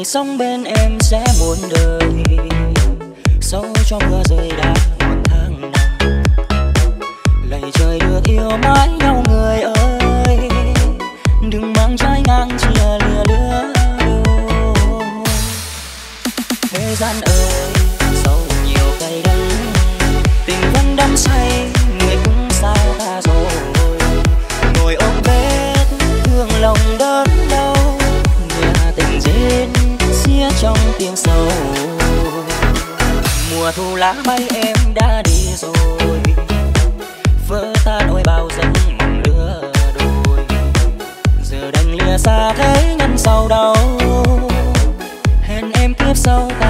này sống bên em sẽ muốn đời. Sâu trong mưa rơi đã một tháng năm. Lạy trời được yêu mãi nhau người ơi. Đừng mang trái ngang chia lừa lứa thế gian ơi sâu nhiều cay đắng, tình vẫn đắm say. lá bay em đã đi rồi. Vỡ ta đôi bao giấc mộng lứa đôi. Giờ đành lìa xa thấy ngăn sau đâu, hẹn em kiếp sau ta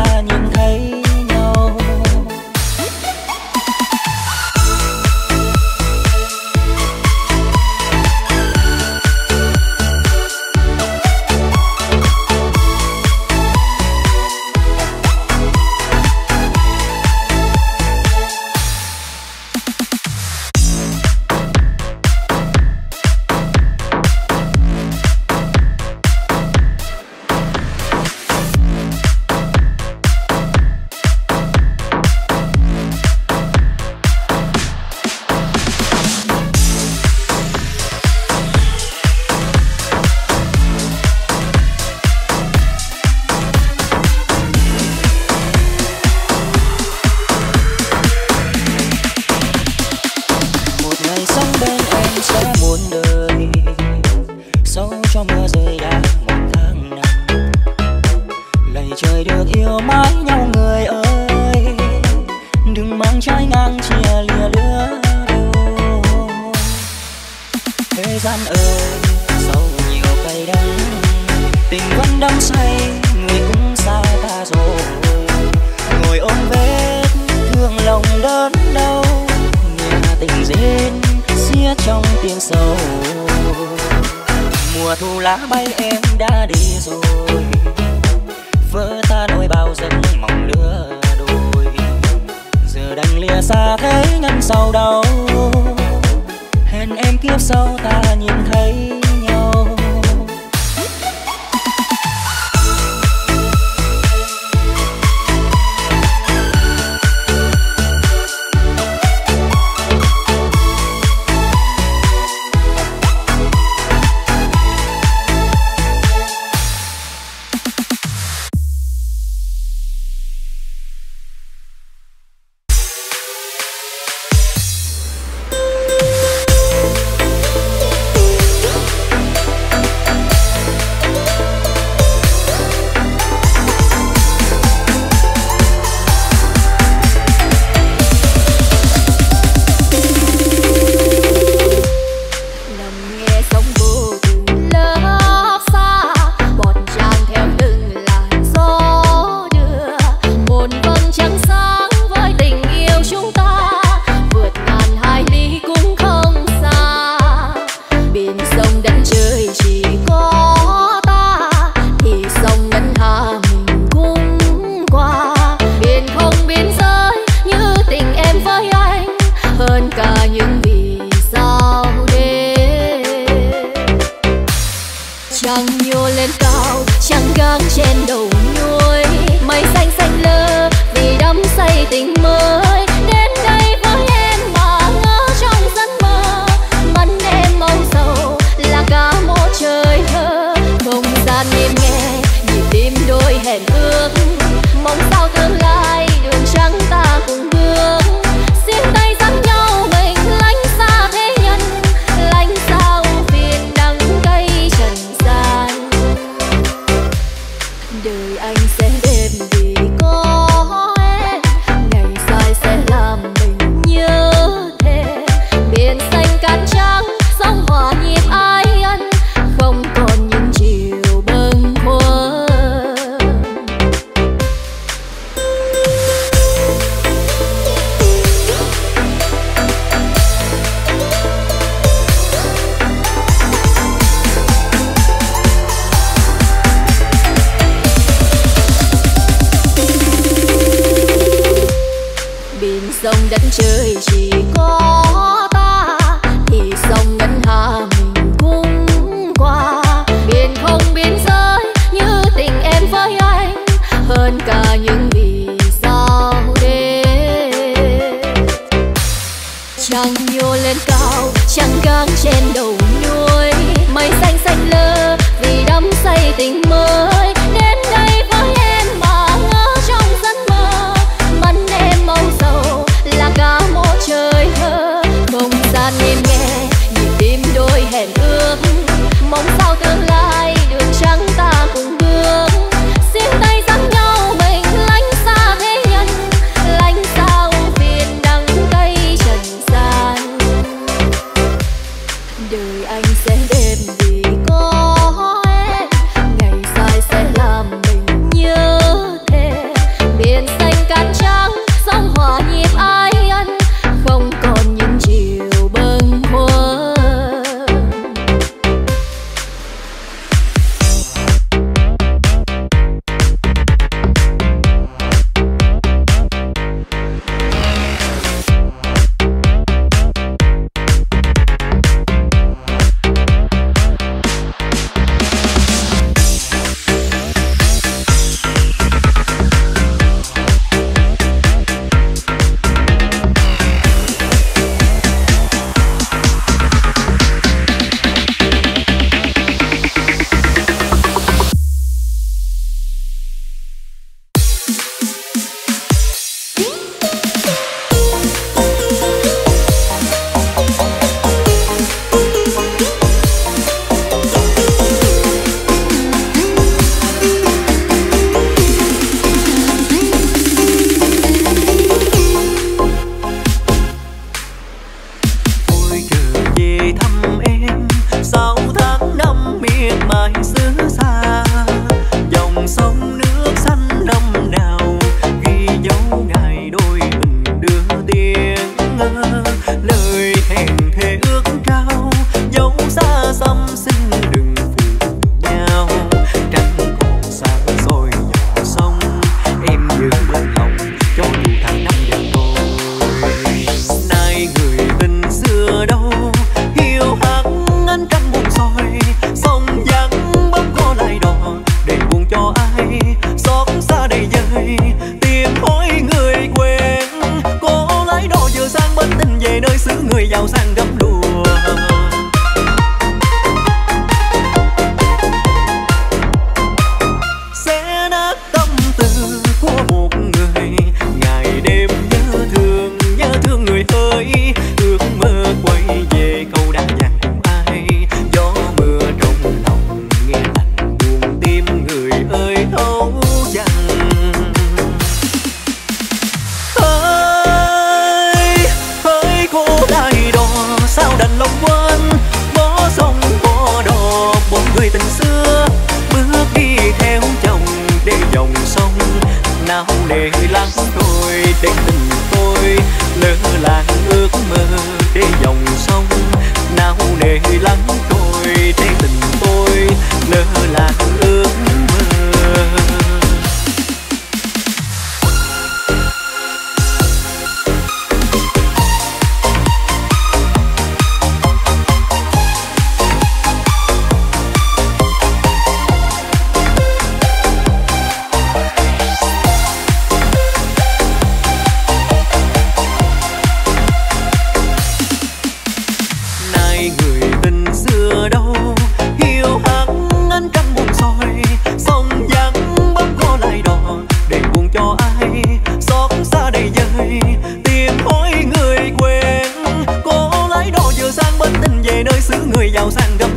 Dẫu.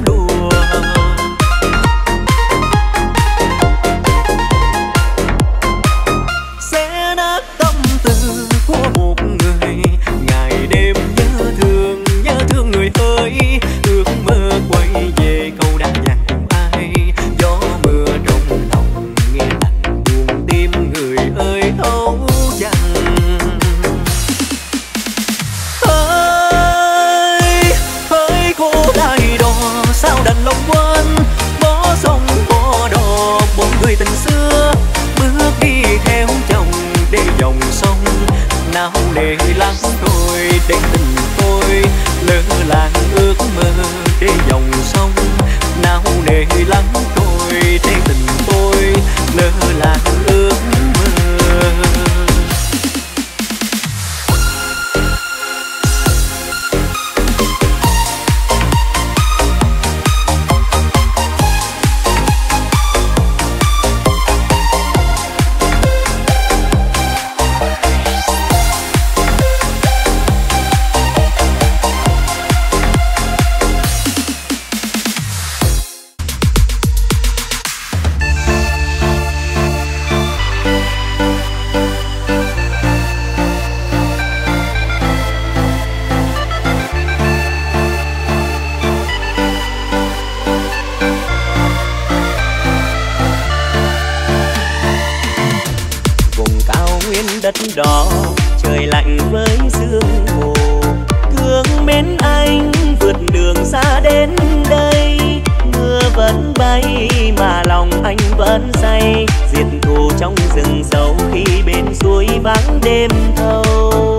vắng đêm thâu.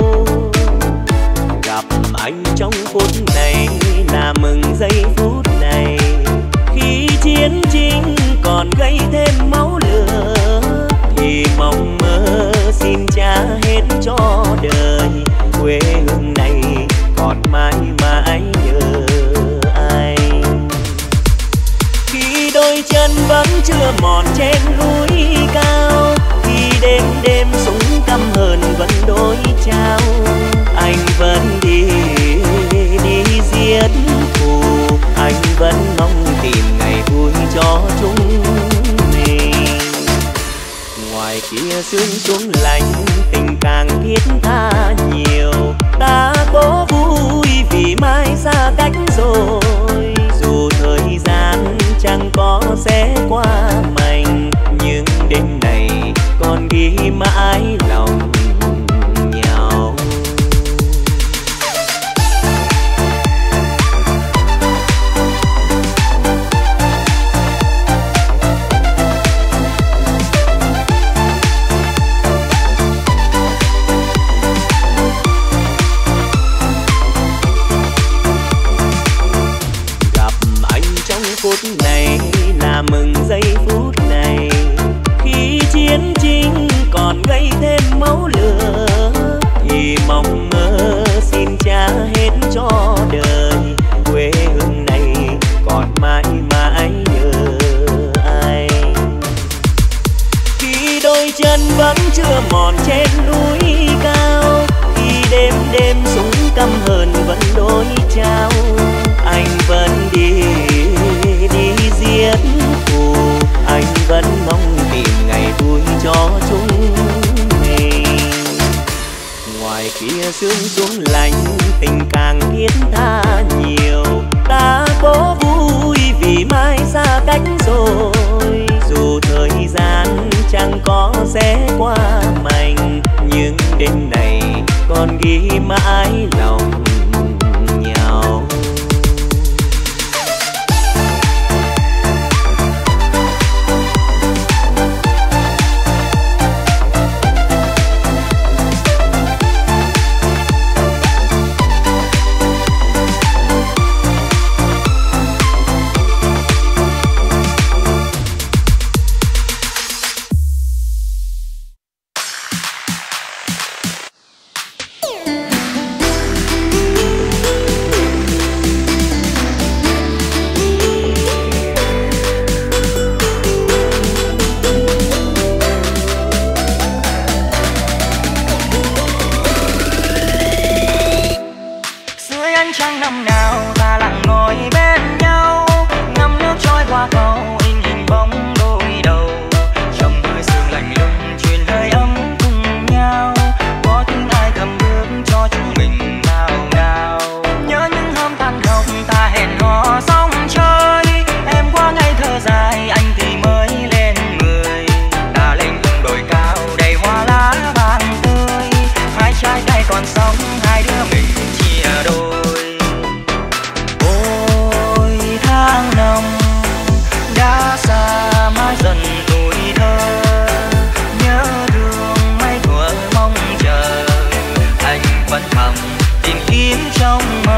Gặp anh trong phút này, là mừng giây phút này. Khi chiến tranh còn gây thêm máu lửa, thì mong mơ xin cha hết cho đời. Quê hương này còn mãi mãi nhớ anh khi đôi chân vẫn chưa mòn trên núi trao, anh vẫn đi đi giết thù. Anh vẫn mong tìm ngày vui cho chúng mình. Ngoài kia sương xuống lạnh, tình càng thiết tha nhiều. Ta cố vui vì mai xa cách rồi. Dù thời gian chẳng có sẽ qua vẫn mong tìm ngày vui cho chúng mình. Ngoài kia sương xuống lạnh tình càng thiết tha nhiều. Ta có vui vì mai xa cách rồi. Dù thời gian chẳng có sẽ qua mành, nhưng đêm này còn ghi mãi lòng kín trong mơ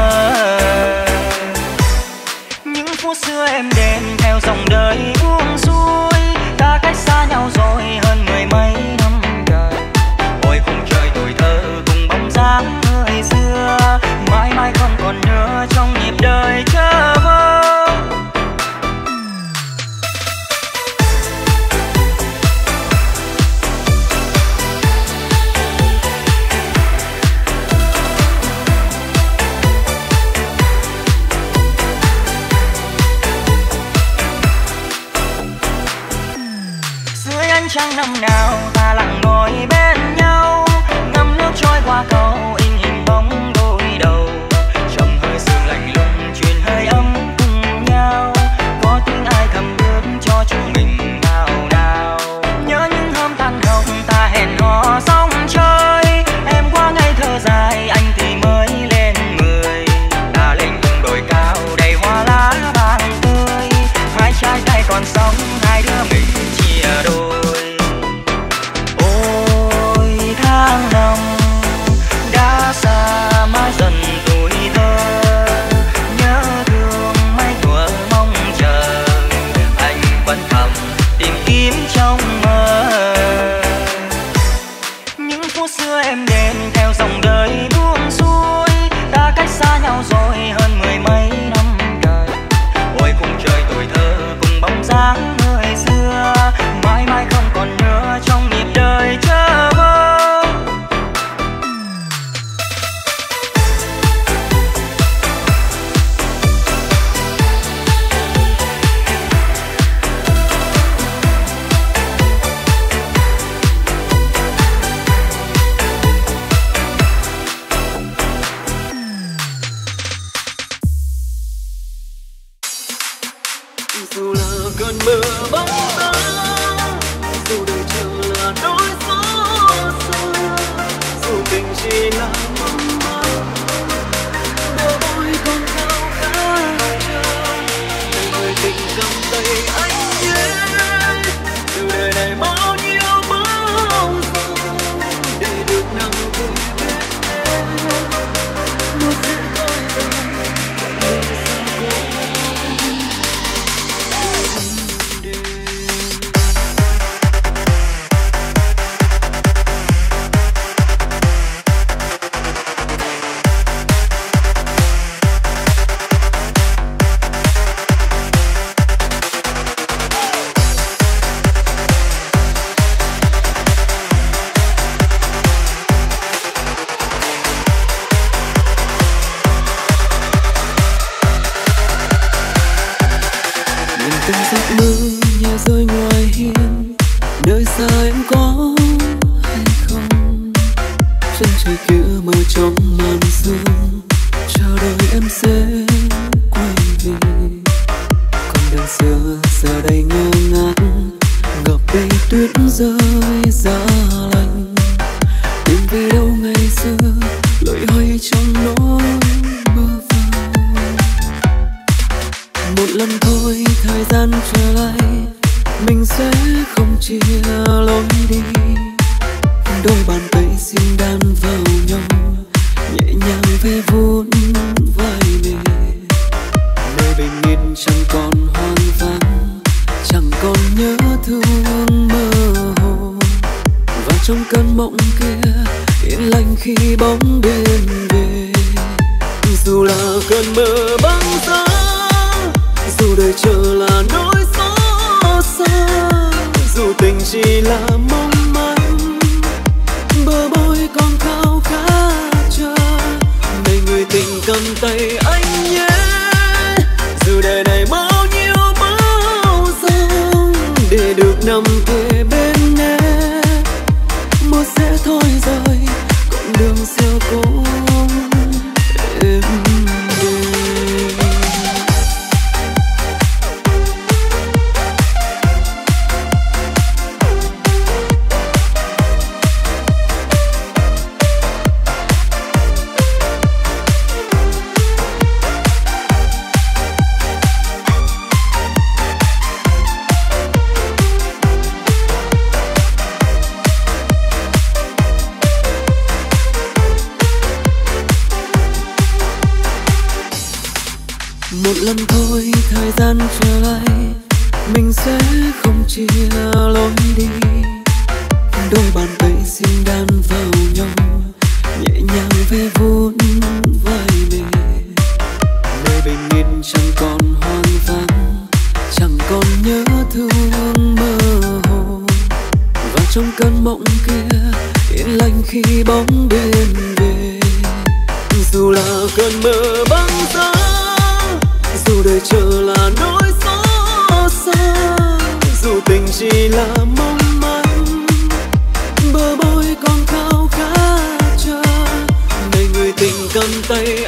tay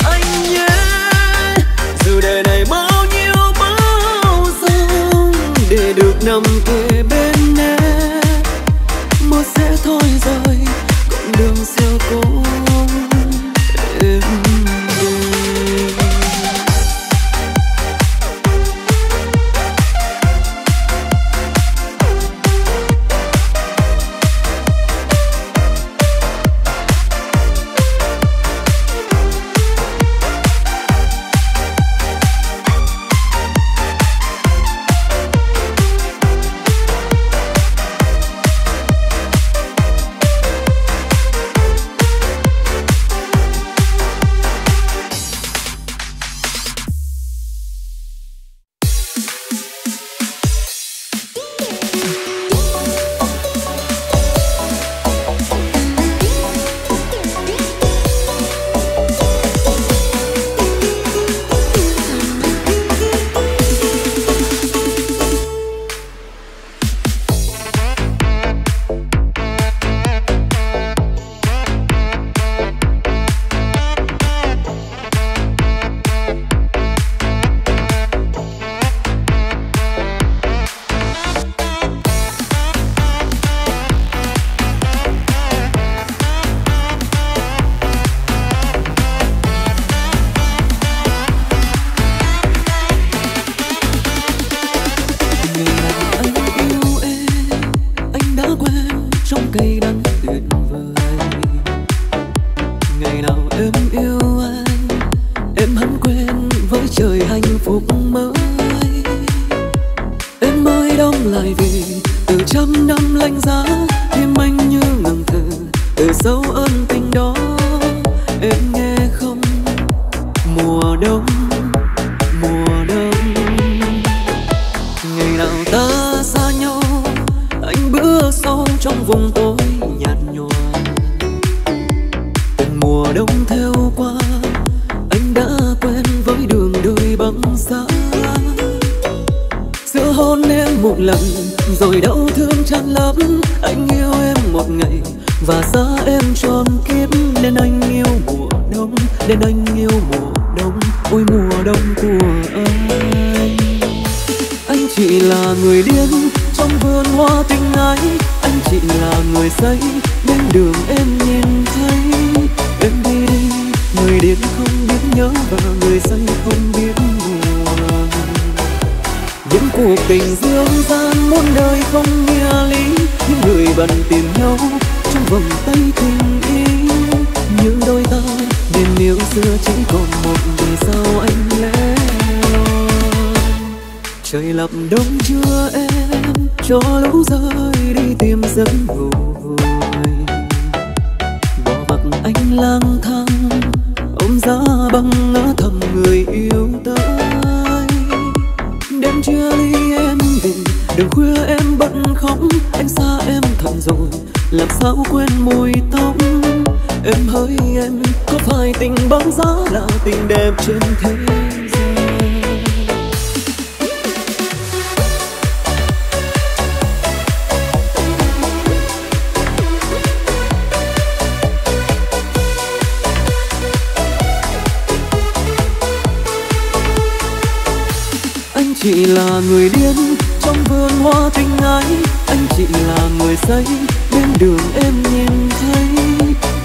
chị là người điên, trong vườn hoa tình ái, anh chị là người say, bên đường em nhìn thấy,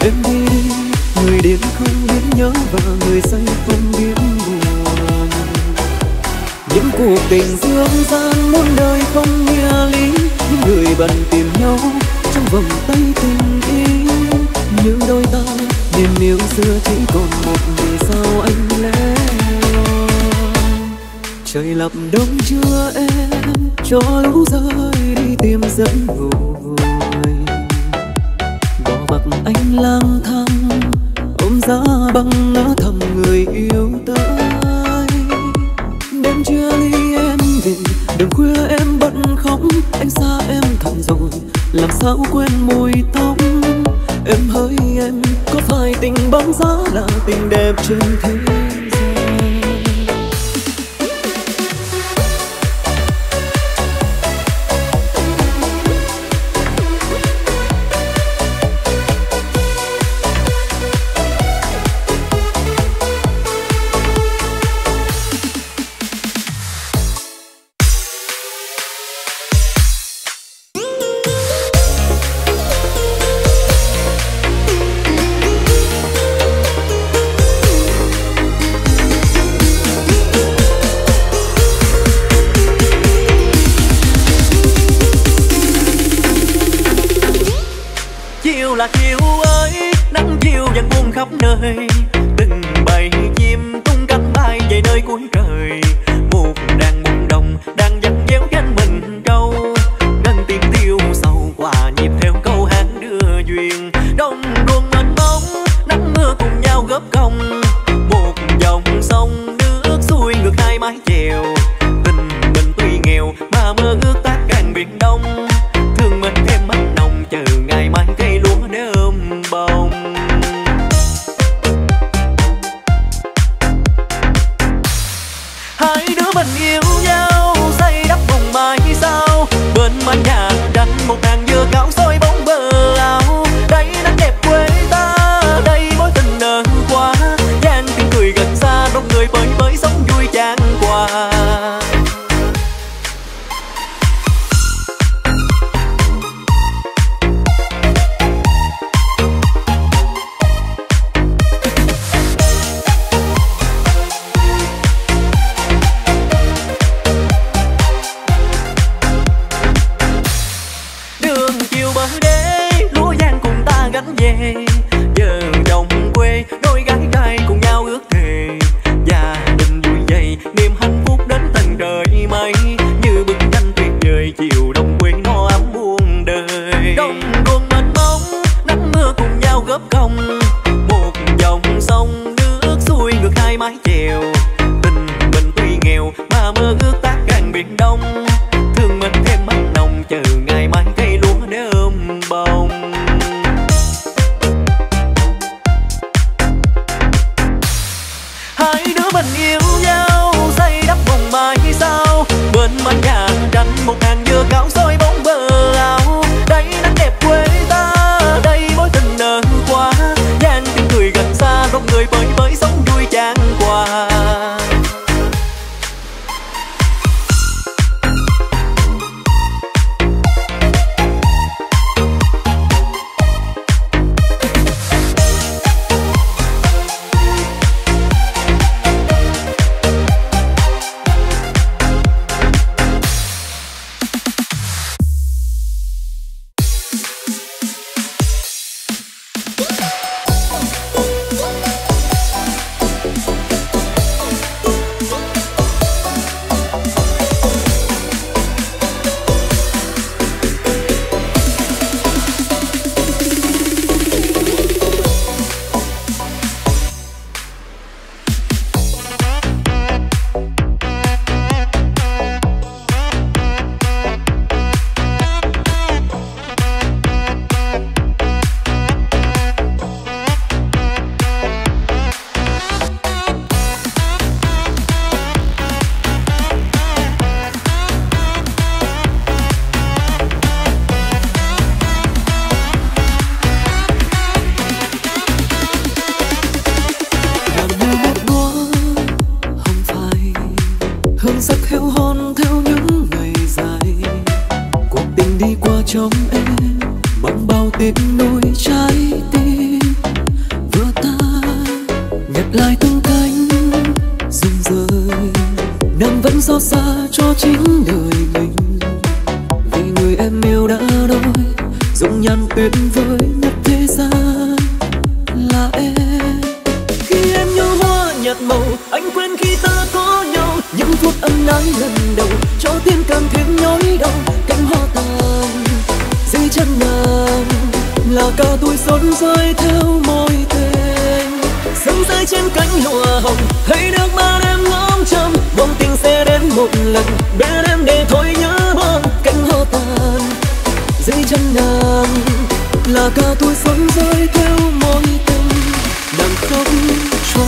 em đi, người điên không biết nhớ và người say không biết buồn. Những cuộc tình dương gian muôn đời không nghĩa lý, những người bận tìm nhau trong vòng tay tình ý. Như đôi ta niềm yêu xưa chỉ còn một người, sao anh lẽ trời lập đông chưa em cho lũ rơi đi tìm dẫn nguồn bỏ mặc anh lang thang, ôm giá băng ngỡ thầm người yêu tới đêm chưa ly em về, đêm khuya em bận khóc. Anh xa em thầm rồi, làm sao quên mùi tóc? Em hỡi em, có phải tình bóng giá là tình đẹp trên thế giọt rơi theo môi tên sương rơi trên cánh lụa hồng, thấy được bao em ngóng trông. Mong tình sẽ đến một lần, bên em để thôi nhớ mong cánh hoa tàn. Dưới chân nàng là ca tôi xuân rơi theo môi tình. Nàng khóc cho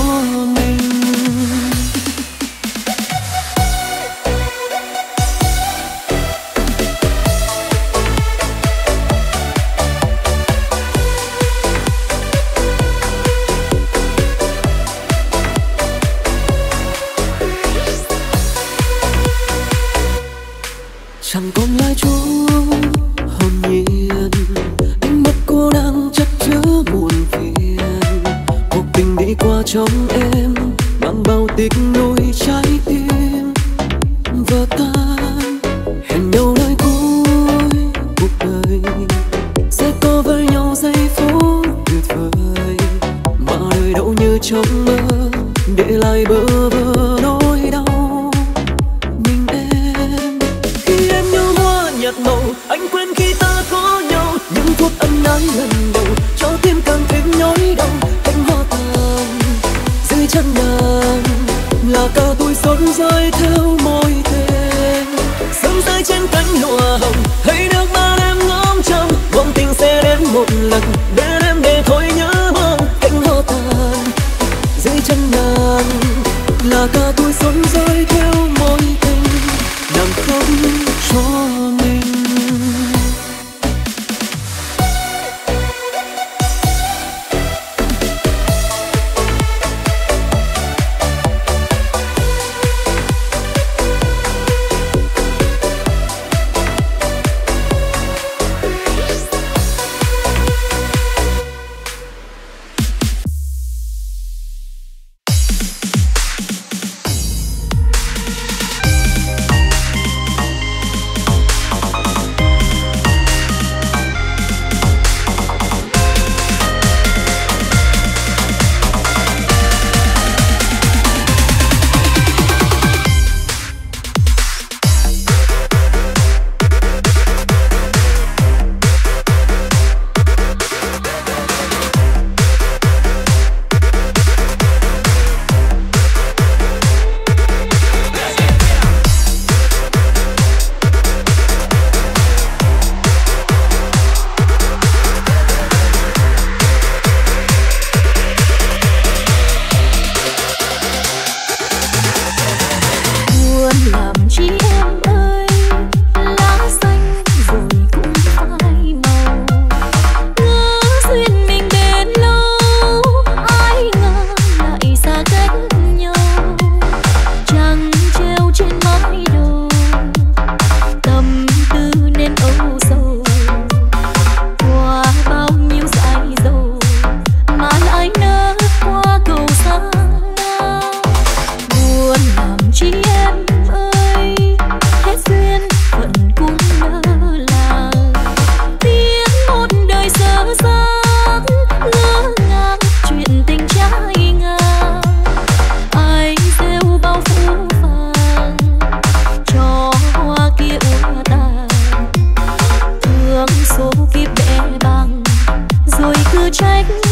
would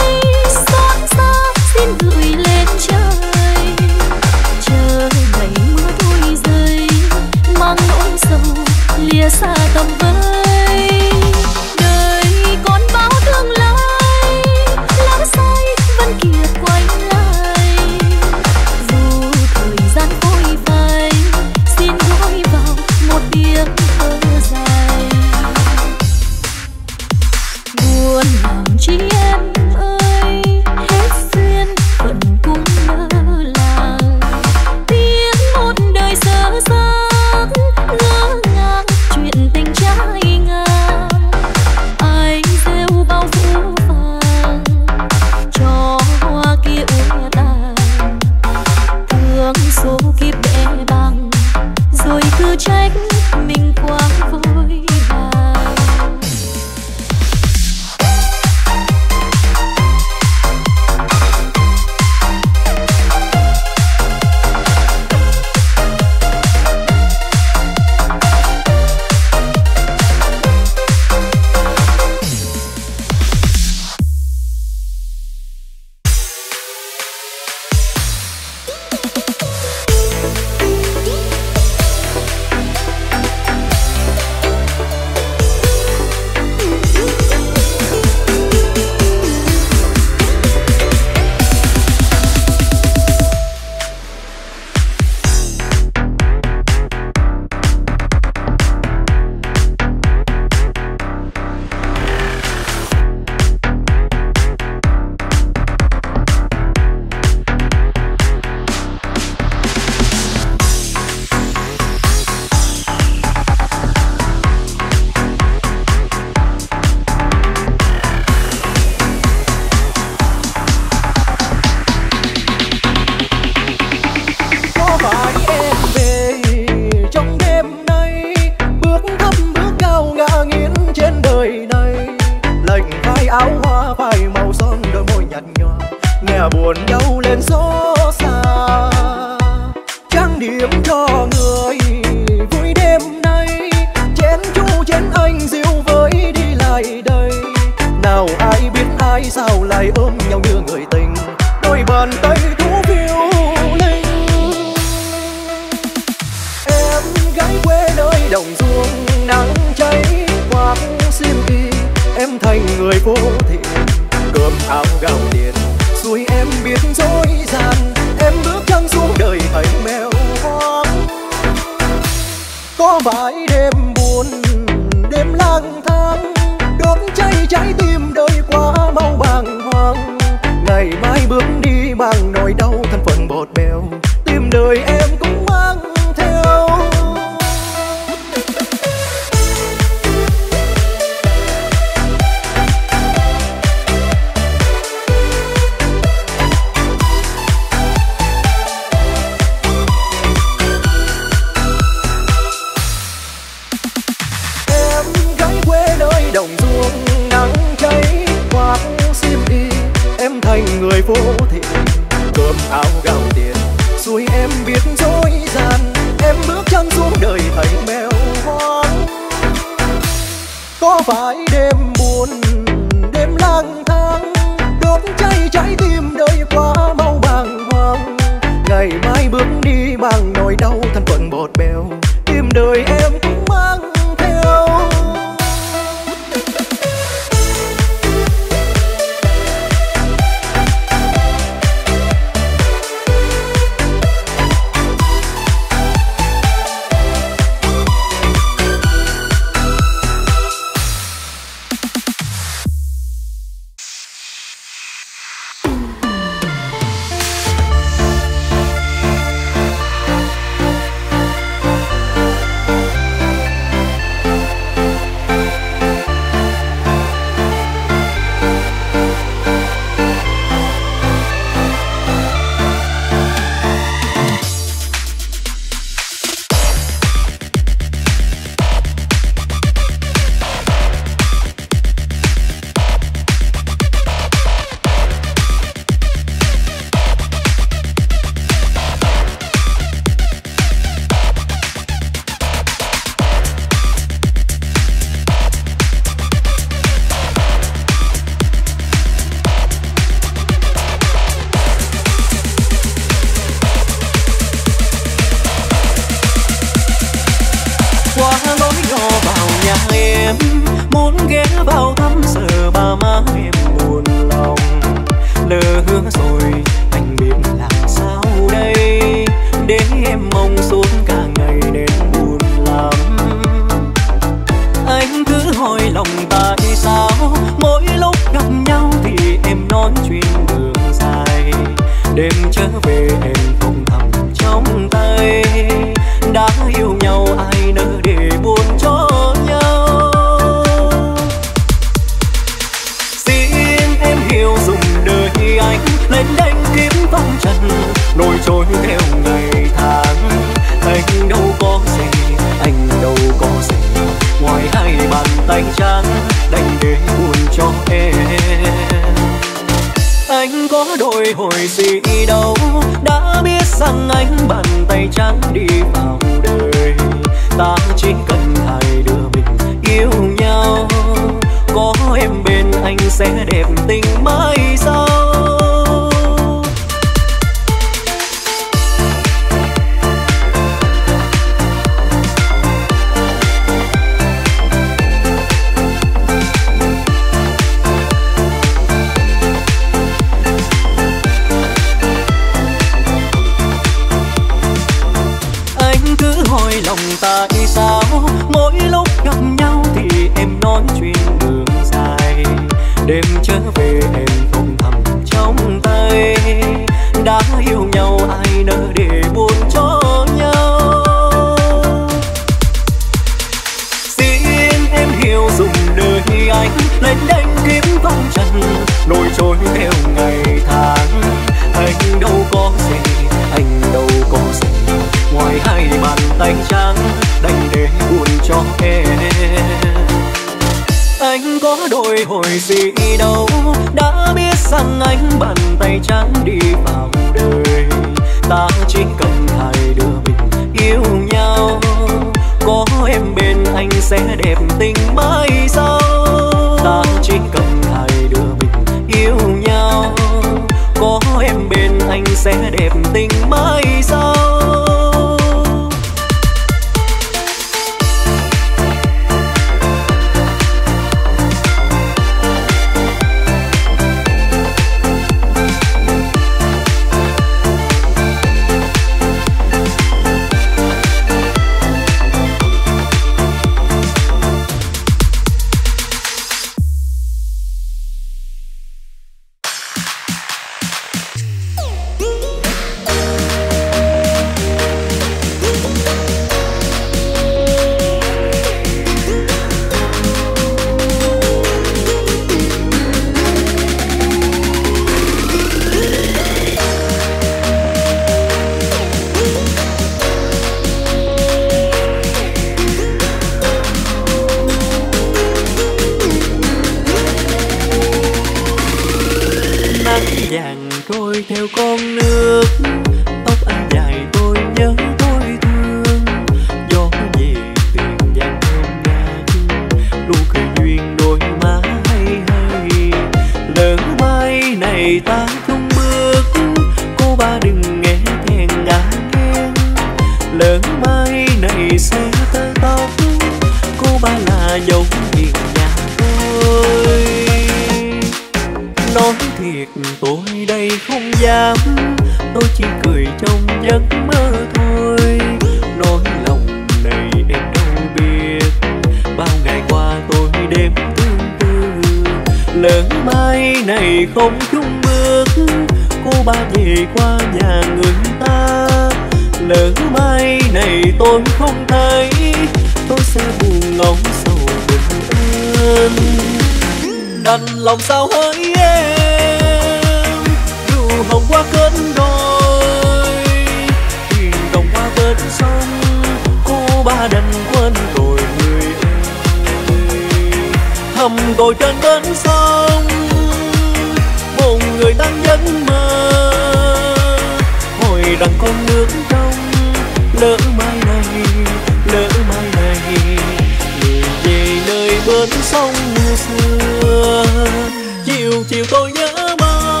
chiều tôi nhớ mơ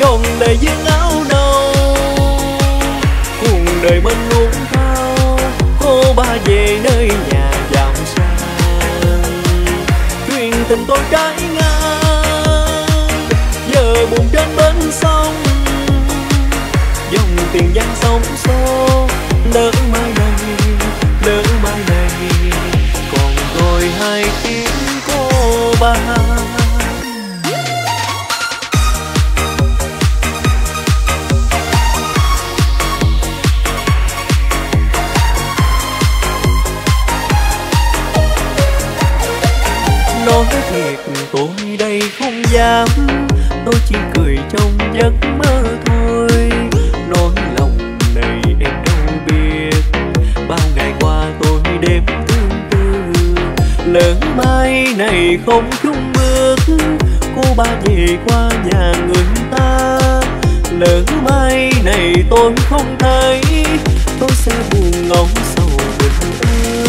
dòng đầy giếng áo nâu cuộc đời mình mông thao cô ba về nơi nhà giàu sang. Chuyện tình tôi trái ngang, giờ buồn trên bến sông. Dòng tiền giang sông xô, lớn mà dám. Tôi chỉ cười trong giấc mơ thôi. Nỗi lòng này em đâu biết. Bao ngày qua tôi đêm thương tư lỡ mai này không chung bước. Cô ba về qua nhà người ta. Lỡ mai này tôi không thấy. Tôi sẽ buồn ngóng sầu bình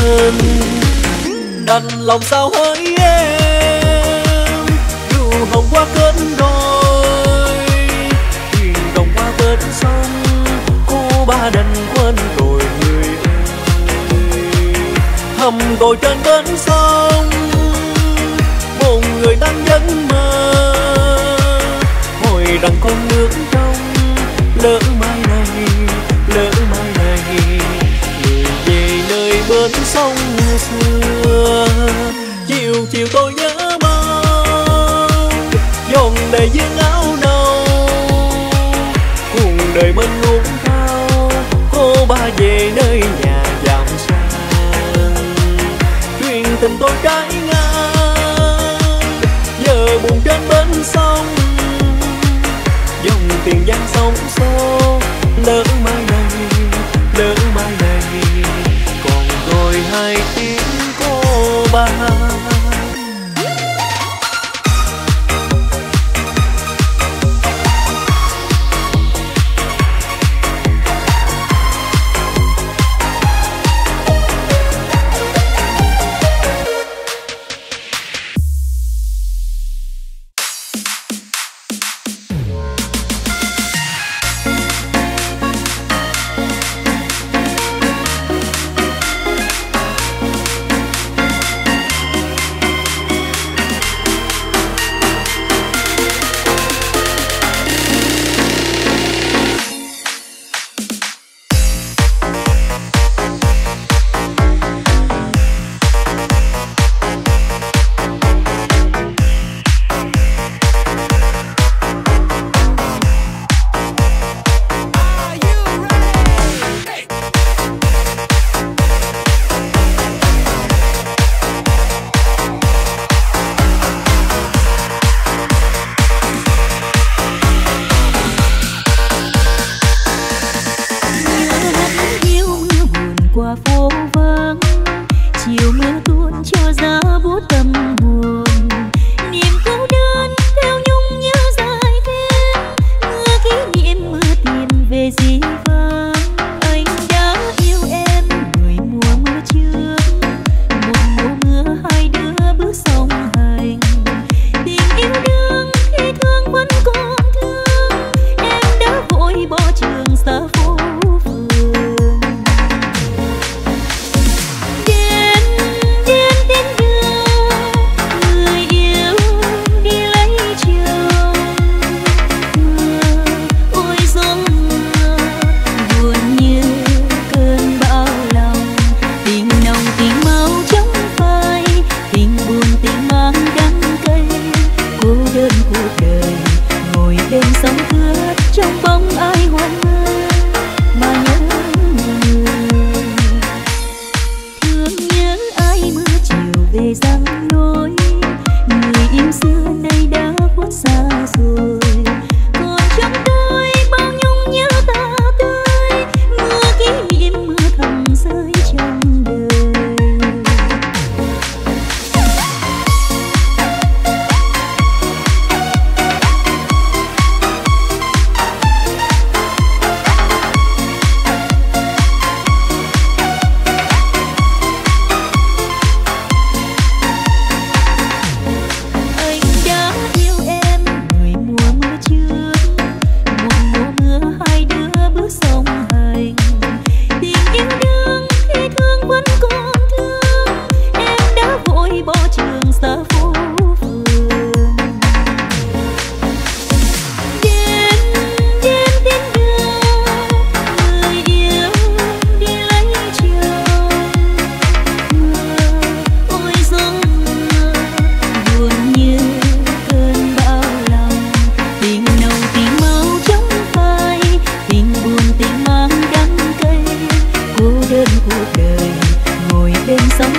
an đành lòng sao hỡi đồng sông cô ba đành quên tôi người ơi thầm tôi trên bên sông, một người đang giấc mơ. Hồi rằng con nước trong, lỡ mai này, lỡ mai này. Người về nơi bên sông xưa, chiều chiều tôi nhớ mong dòng đầy dương áo về nơi nhà giàu sang. Chuyện tình tôi trái ngang giờ buồn trên bến sông. Dòng tiền giang sông xô, lỡ mai này, lỡ mai này. Còn rồi hai tiếng cô ba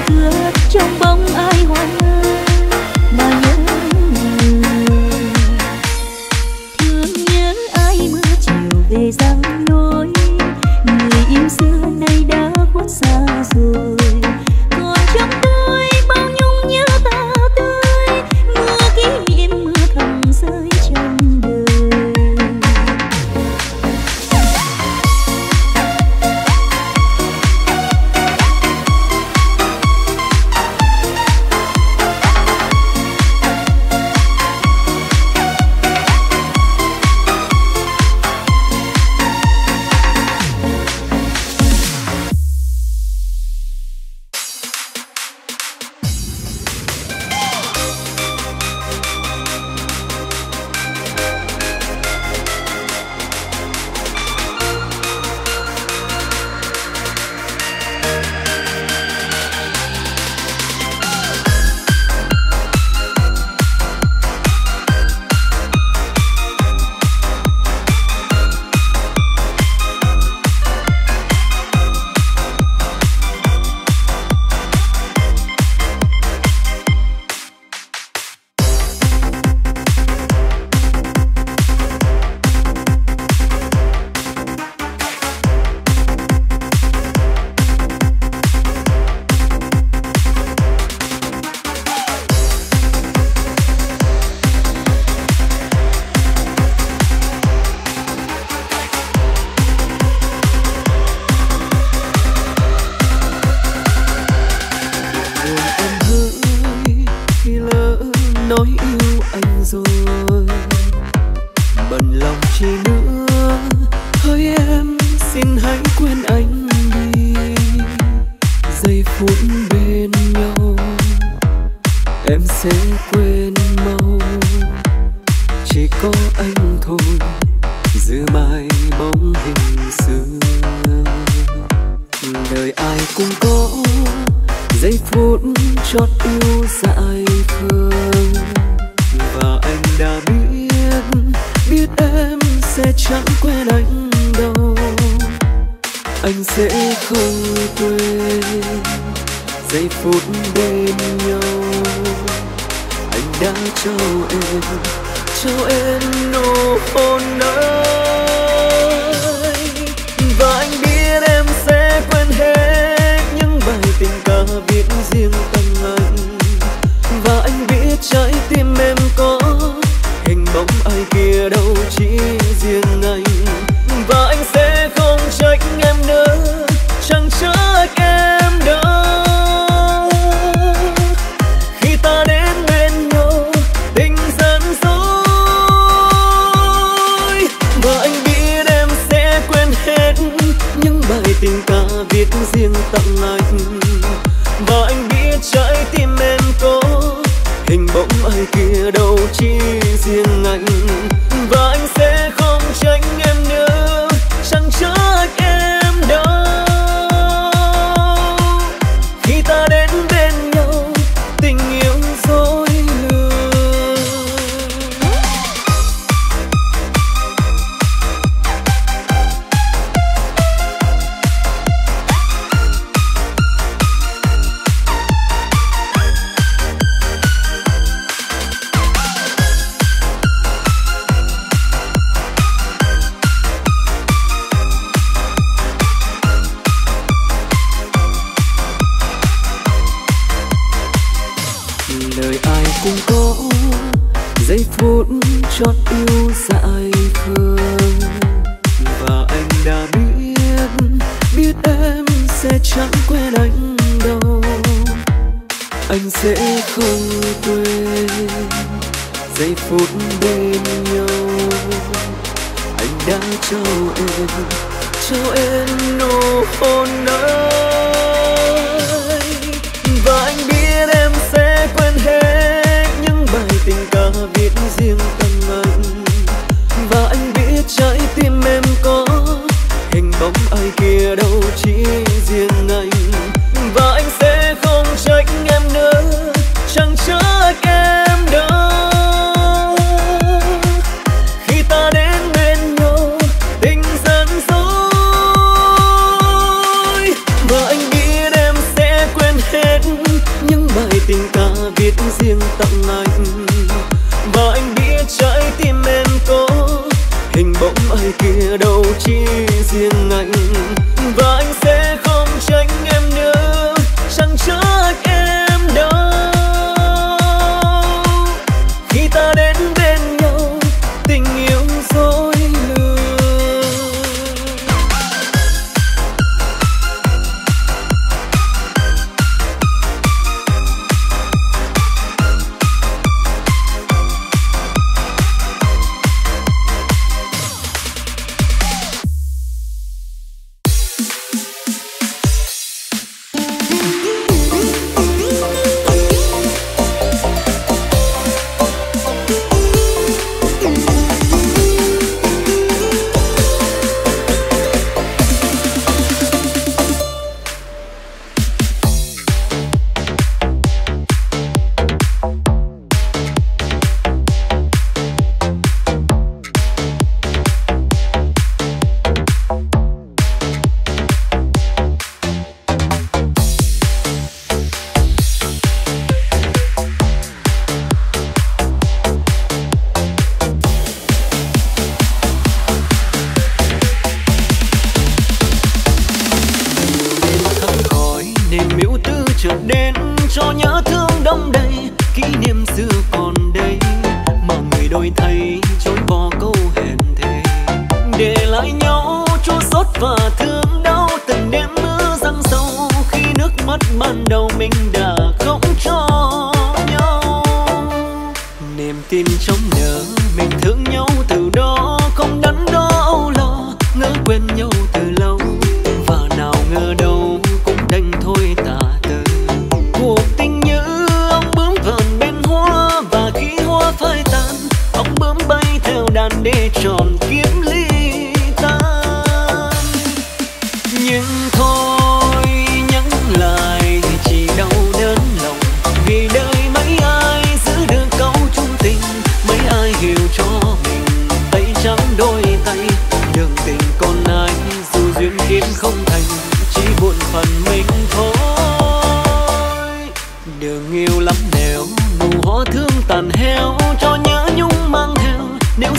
thưa trong bóng ai hoa mà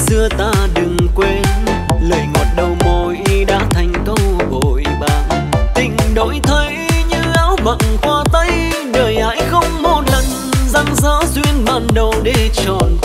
xưa ta đừng quên, lời ngọt đầu môi đã thành câu bội bạc tình đổi thay như áo mặn qua tay đời ai không một lần răng gió duyên ban đầu để tròn